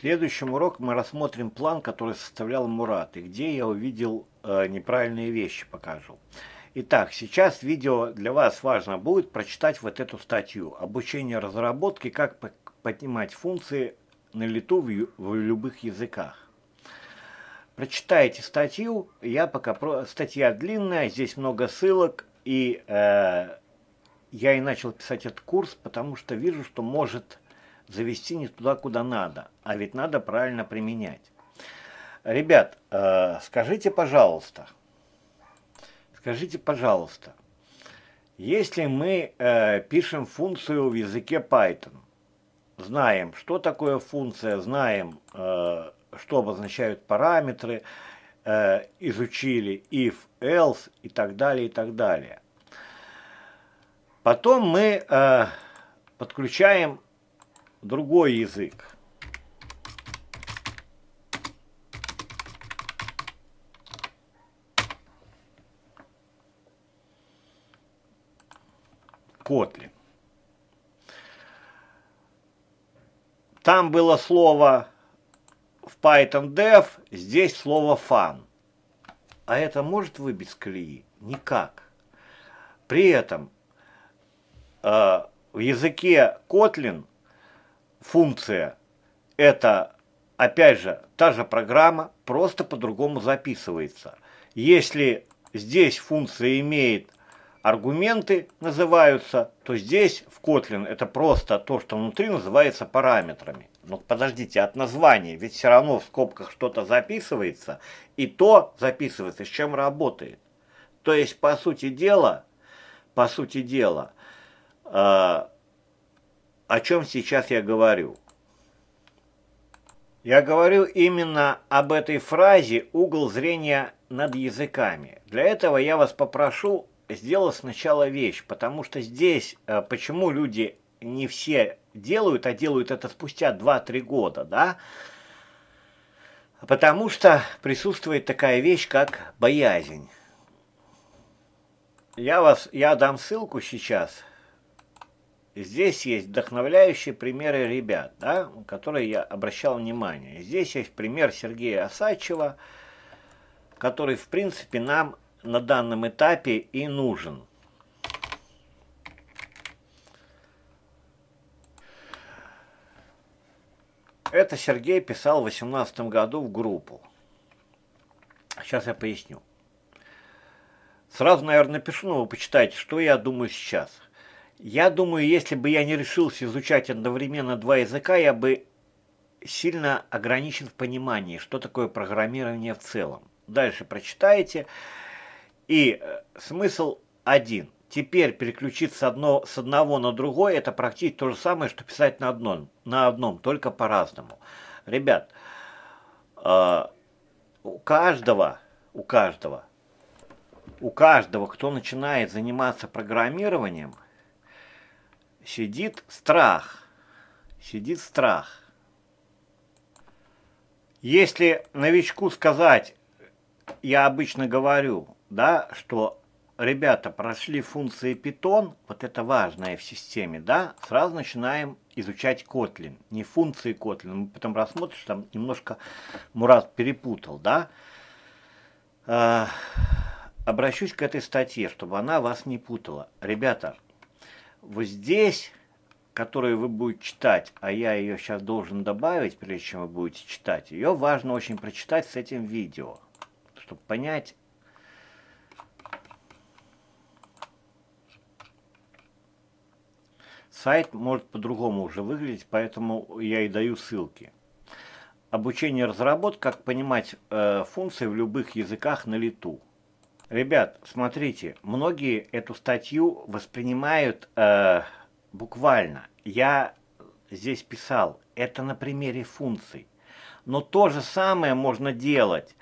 Следующем урок мы рассмотрим план, который составлял Мурат, и где я увидел э, неправильные вещи, покажу. Итак, сейчас видео для вас важно будет прочитать вот эту статью «Обучение разработки. Как поднимать функции на лету в, в любых языках». Прочитайте статью, я пока... Про... Статья длинная, здесь много ссылок, и э, я и начал писать этот курс, потому что вижу, что может завести не туда, куда надо, а ведь надо правильно применять. Ребят, э, скажите, пожалуйста, скажите, пожалуйста, если мы э, пишем функцию в языке Python, знаем, что такое функция, знаем, э, что обозначают параметры, изучили if, else и так далее, и так далее. Потом мы э, подключаем другой язык. Kotlin. Там было слово в Python dev, здесь слово fun. А это может выбить с колеи? Никак. При этом э, в языке Kotlin функция – это, опять же, та же программа, просто по-другому записывается. Если здесь функция имеет аргументы, называются, то здесь в Kotlin это просто то, что внутри называется параметрами. Но подождите, от названия, ведь все равно в скобках что-то записывается, и то записывается, с чем работает. То есть, по сути дела, по сути дела, э, о чем сейчас я говорю. Я говорю именно об этой фразе «угол зрения над языками». Для этого я вас попрошу сделать сначала вещь, потому что здесь, э, почему люди не все делают, а делают это спустя 2-3 года, да? Потому что присутствует такая вещь, как боязнь. Я, вас, я дам ссылку сейчас – Здесь есть вдохновляющие примеры ребят, да, которые я обращал внимание. Здесь есть пример Сергея Осачева, который, в принципе, нам на данном этапе и нужен. Это Сергей писал в 2018 году в группу. Сейчас я поясню. Сразу, наверное, напишу, но вы почитайте, что я думаю сейчас – я думаю, если бы я не решился изучать одновременно два языка, я бы сильно ограничен в понимании, что такое программирование в целом. Дальше прочитаете. И э, смысл один. Теперь переключиться одно, с одного на другое, это практически то же самое, что писать на одном, на одном только по-разному. Ребят, э, у каждого, у каждого, у каждого, кто начинает заниматься программированием – сидит страх. Сидит страх. Если новичку сказать, я обычно говорю, да, что ребята прошли функции Python, вот это важное в системе, да, сразу начинаем изучать Kotlin. Не функции Kotlin, мы потом рассмотрим, что там немножко Мурат перепутал, да. А, обращусь к этой статье, чтобы она вас не путала. Ребята, вот здесь, которую вы будете читать, а я ее сейчас должен добавить, прежде чем вы будете читать, ее важно очень прочитать с этим видео, чтобы понять, Сайт может по-другому уже выглядеть, поэтому я и даю ссылки. Обучение разработки, как понимать э, функции в любых языках на лету. Ребят, смотрите, многие эту статью воспринимают э, буквально. Я здесь писал, это на примере функций. Но то же самое можно делать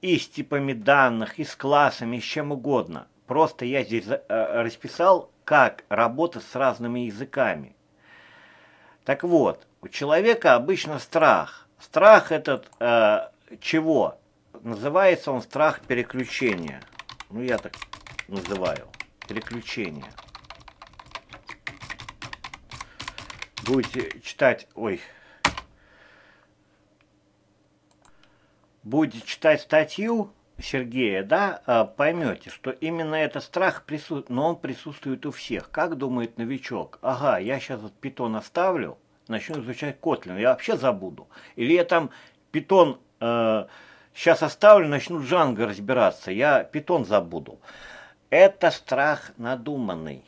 и с типами данных, и с классами, и с чем угодно. Просто я здесь э, расписал, как работать с разными языками. Так вот, у человека обычно страх. Страх этот э, чего? Называется он страх переключения. Ну, я так называю. Переключение. Будете читать... Ой. будете читать статью Сергея, да, а, поймете, что именно этот страх присутствует, но он присутствует у всех. Как думает новичок? Ага, я сейчас вот питон оставлю, начну изучать Kotlin, я вообще забуду. Или я там питон э, сейчас оставлю, начну Django разбираться, я питон забуду. Это страх надуманный.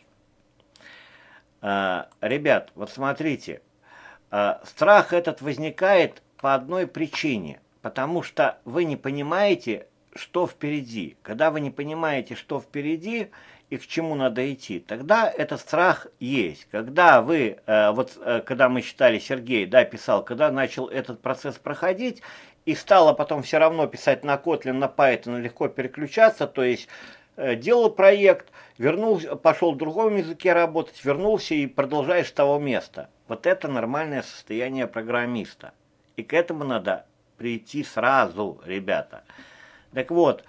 Э, ребят, вот смотрите, э, страх этот возникает по одной причине, потому что вы не понимаете, что впереди. Когда вы не понимаете, что впереди и к чему надо идти, тогда этот страх есть. Когда вы, э, вот э, когда мы читали, Сергей, да, писал, когда начал этот процесс проходить, и стало потом все равно писать на Kotlin, на Python, легко переключаться, то есть э, делал проект, вернулся, пошел в другом языке работать, вернулся и продолжаешь с того места. Вот это нормальное состояние программиста. И к этому надо прийти сразу, ребята. Так вот,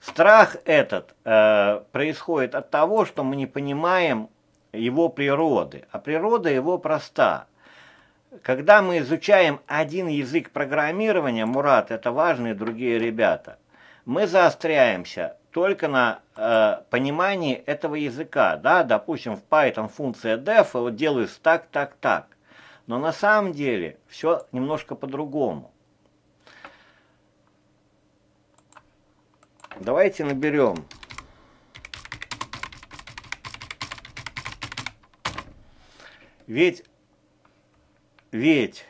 страх этот э, происходит от того, что мы не понимаем его природы. А природа его проста. Когда мы изучаем один язык программирования, Мурат, это важные другие ребята, мы заостряемся только на э, понимании этого языка. Да? Допустим, в Python функция def вот делаю так, так, так. Но на самом деле все немножко по-другому. Давайте наберем. Ведь, ведь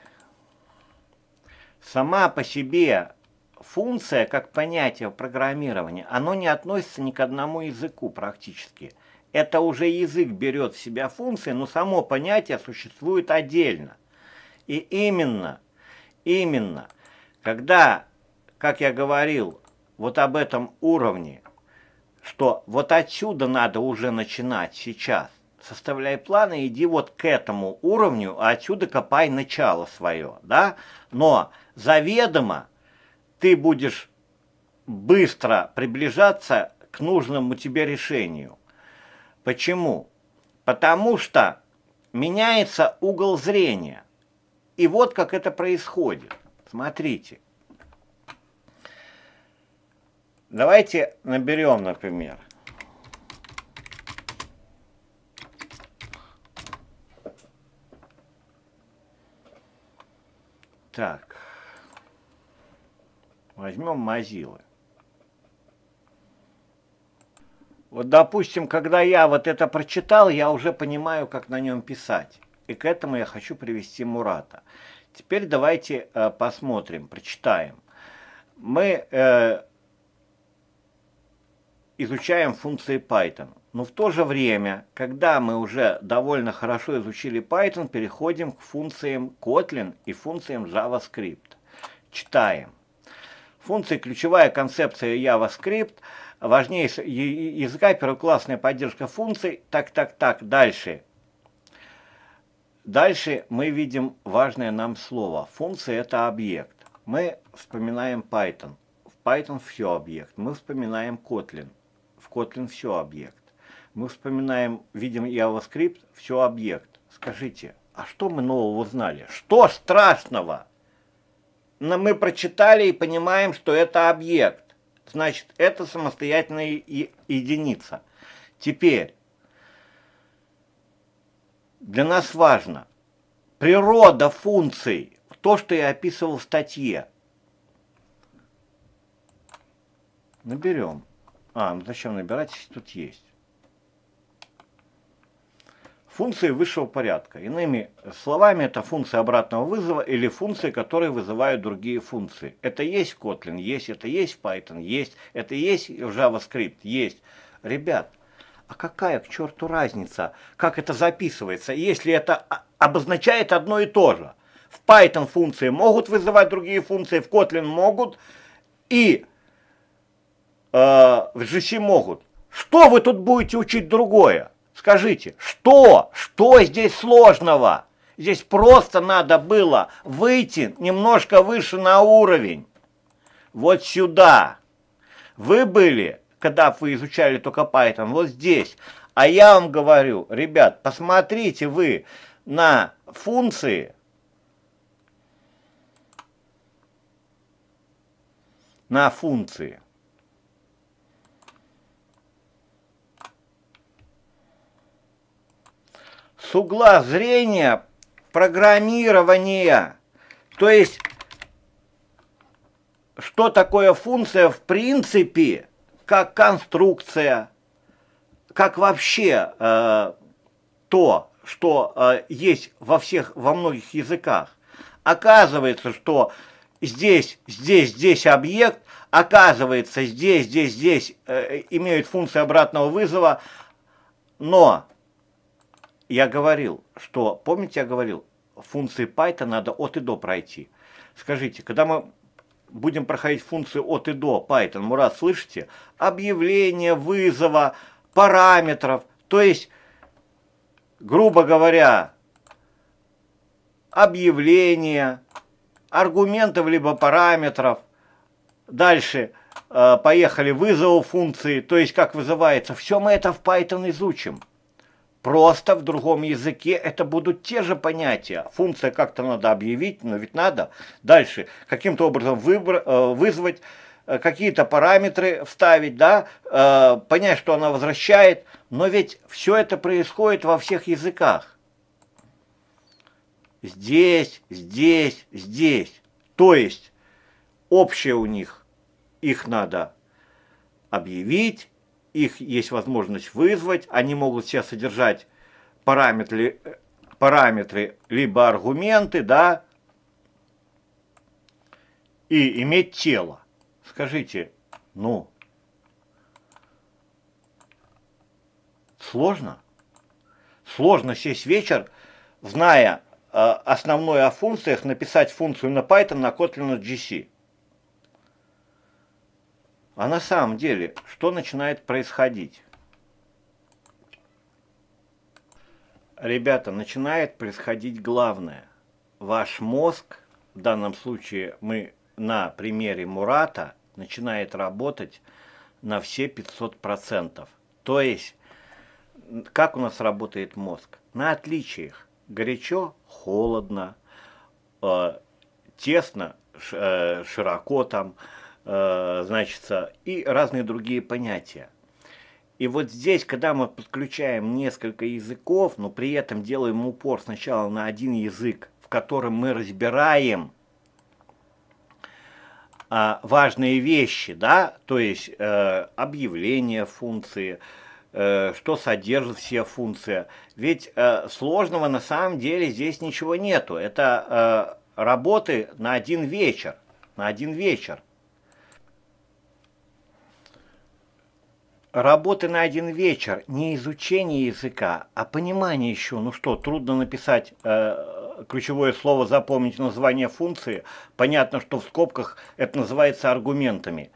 сама по себе функция, как понятие в программировании, оно не относится ни к одному языку практически. Это уже язык берет в себя функции, но само понятие существует отдельно. И именно, именно, когда, как я говорил, вот об этом уровне, что вот отсюда надо уже начинать сейчас. Составляй планы, иди вот к этому уровню, а отсюда копай начало свое, да? Но заведомо ты будешь быстро приближаться к нужному тебе решению. Почему? Потому что меняется угол зрения. И вот как это происходит. Смотрите. Давайте наберем, например. Так. Возьмем Mozilla. Вот, допустим, когда я вот это прочитал, я уже понимаю, как на нем писать. И к этому я хочу привести Мурата. Теперь давайте э, посмотрим, прочитаем. Мы э, изучаем функции Python. Но в то же время, когда мы уже довольно хорошо изучили Python, переходим к функциям Kotlin и функциям JavaScript. Читаем. Функции ключевая концепция JavaScript, важнее языка первоклассная поддержка функций. Так, так, так, дальше. Дальше мы видим важное нам слово. Функция это объект. Мы вспоминаем Python. В Python все объект. Мы вспоминаем Kotlin. Kotlin все объект. Мы вспоминаем, видим JavaScript, все объект. Скажите, а что мы нового узнали? Что страшного? Но мы прочитали и понимаем, что это объект. Значит, это самостоятельная единица. Теперь, для нас важно природа функций, то, что я описывал в статье. Наберем. А, ну зачем набирать, если тут есть? Функции высшего порядка. Иными словами, это функции обратного вызова или функции, которые вызывают другие функции. Это есть Kotlin, есть, это есть Python, есть, это есть JavaScript, есть. Ребят, а какая к черту разница, как это записывается, если это обозначает одно и то же? В Python функции могут вызывать другие функции, в Kotlin могут, и э, в GC могут. Что вы тут будете учить другое? Скажите, что? Что здесь сложного? Здесь просто надо было выйти немножко выше на уровень. Вот сюда. Вы были, когда вы изучали только Python, вот здесь. А я вам говорю, ребят, посмотрите вы на функции, на функции. С угла зрения программирования, то есть что такое функция в принципе, как конструкция, как вообще э, то, что э, есть во всех, во многих языках. Оказывается, что здесь, здесь, здесь объект, оказывается, здесь, здесь, здесь э, имеют функцию обратного вызова, но я говорил, что, помните, я говорил, функции Python надо от и до пройти. Скажите, когда мы будем проходить функции от и до Python, Мурат, слышите? Объявление вызова, параметров, то есть, грубо говоря, объявления, аргументов либо параметров. Дальше э, поехали вызову функции, то есть как вызывается. Все мы это в Python изучим. Просто в другом языке это будут те же понятия. Функция как-то надо объявить, но ведь надо. Дальше каким-то образом выбор, э, вызвать э, какие-то параметры вставить, да, э, понять, что она возвращает. Но ведь все это происходит во всех языках. Здесь, здесь, здесь. То есть общее у них, их надо объявить, их есть возможность вызвать, они могут все содержать параметры, параметры либо аргументы, да, и иметь тело. Скажите, ну, сложно? Сложно сесть вечер, зная э, основное о функциях, написать функцию на Python на Kotlin GC. А на самом деле, что начинает происходить? Ребята, начинает происходить главное. Ваш мозг, в данном случае мы на примере Мурата, начинает работать на все 500%. То есть, как у нас работает мозг? На отличиях. Горячо, холодно, э, тесно, э, широко там, значится, и разные другие понятия. И вот здесь, когда мы подключаем несколько языков, но при этом делаем упор сначала на один язык, в котором мы разбираем а, важные вещи, да, то есть э, объявление функции, э, что содержит все функция. Ведь э, сложного на самом деле здесь ничего нету. Это э, работы на один вечер, на один вечер. Работы на один вечер, не изучение языка, а понимание еще. Ну что, трудно написать э, ключевое слово, запомнить название функции. Понятно, что в скобках это называется аргументами.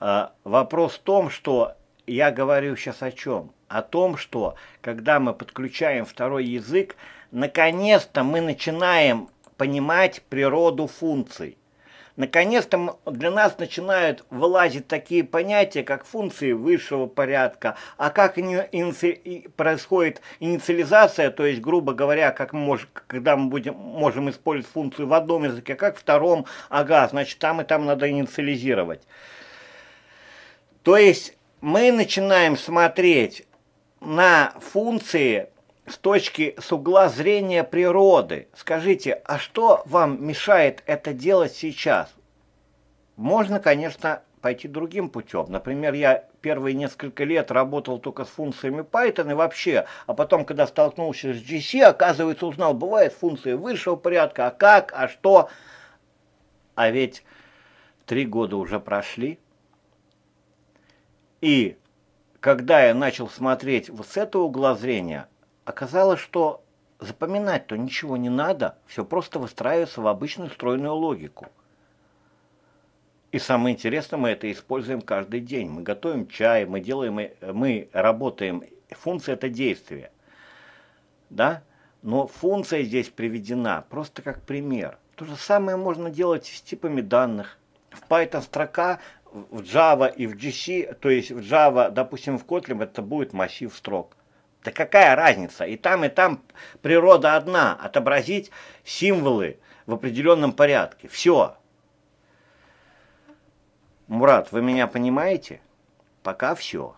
Э, вопрос в том, что я говорю сейчас о чем? О том, что когда мы подключаем второй язык, наконец-то мы начинаем понимать природу функций наконец-то для нас начинают вылазить такие понятия, как функции высшего порядка, а как иници... происходит инициализация, то есть, грубо говоря, как мы можем, когда мы будем, можем использовать функцию в одном языке, как в втором, ага, значит, там и там надо инициализировать. То есть, мы начинаем смотреть на функции с точки, с угла зрения природы. Скажите, а что вам мешает это делать сейчас? Можно, конечно, пойти другим путем. Например, я первые несколько лет работал только с функциями Python и вообще, а потом, когда столкнулся с GC, оказывается, узнал, бывает функции высшего порядка, а как, а что. А ведь три года уже прошли. И когда я начал смотреть вот с этого угла зрения, Оказалось, что запоминать-то ничего не надо, все просто выстраивается в обычную стройную логику. И самое интересное, мы это используем каждый день. Мы готовим чай, мы делаем, мы работаем. Функция это действие. Да? Но функция здесь приведена просто как пример. То же самое можно делать с типами данных. В Python строка в Java и в GC, то есть в Java, допустим, в Kotlin это будет массив строк. Да какая разница? И там, и там природа одна. Отобразить символы в определенном порядке. Все. Мурат, вы меня понимаете? Пока все.